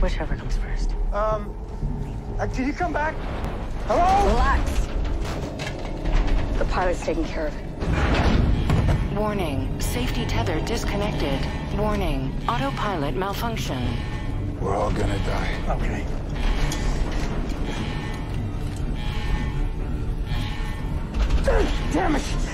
Whichever comes first. Um, uh, can you come back? Hello? Relax. The pilot's taking care of it. Warning. Safety tether disconnected. Warning. Autopilot malfunction. We're all gonna die. Okay. Damn it!